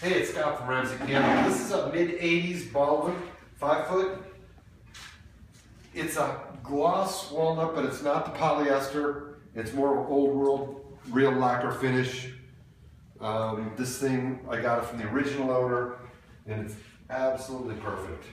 Hey, it's Scott from Ramsey Piano. This is a mid 80s Baldwin, five foot. It's a gloss walnut, but it's not the polyester. It's more of an old world, real lacquer finish. Um, this thing, I got it from the original owner, and it's absolutely perfect.